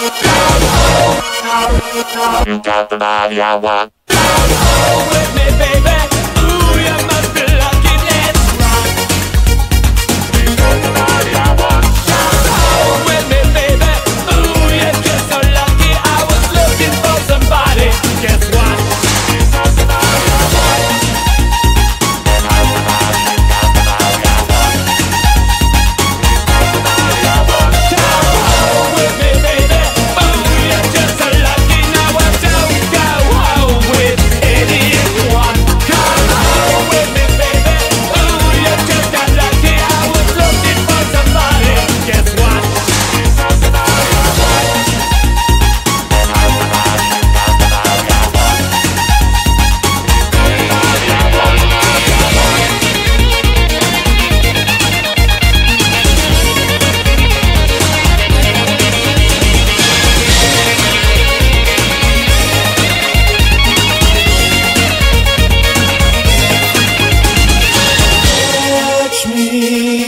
You got the body I want. Come home with me, baby. You.